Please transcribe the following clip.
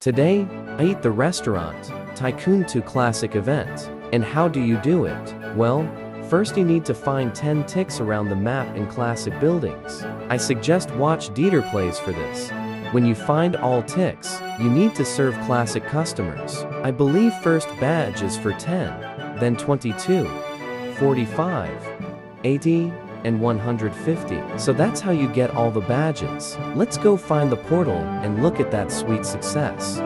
Today, I eat the restaurant, Tycoon 2 Classic event. And how do you do it? Well, first you need to find 10 Tix around the map in classic buildings. I suggest watch Dieter plays for this. When you find all Tix, you need to serve classic customers. I believe first badge is for 10, then 22, 45, 80, and 150. So that's how you get all the badges. Let's go find the portal and look at that sweet success.